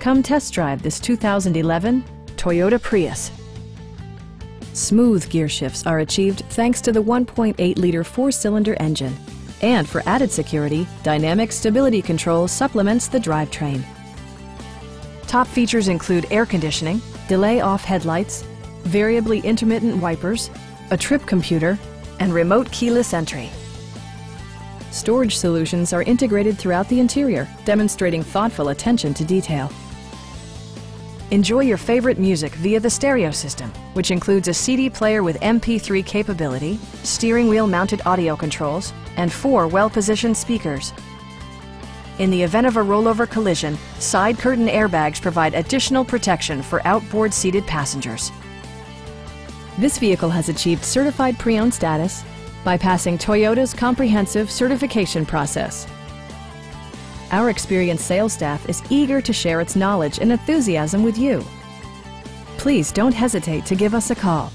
Come test drive this 2011 Toyota Prius. Smooth gear shifts are achieved thanks to the 1.8-liter four-cylinder engine. And for added security, Dynamic Stability Control supplements the drivetrain. Top features include air conditioning, delay-off headlights, variably intermittent wipers, a trip computer, and remote keyless entry. Storage solutions are integrated throughout the interior, demonstrating thoughtful attention to detail. Enjoy your favorite music via the stereo system, which includes a CD player with MP3 capability, steering wheel mounted audio controls, and four well-positioned speakers. In the event of a rollover collision, side curtain airbags provide additional protection for outboard seated passengers. This vehicle has achieved certified pre-owned status by passing Toyota's comprehensive certification process. Our experienced sales staff is eager to share its knowledge and enthusiasm with you. Please don't hesitate to give us a call.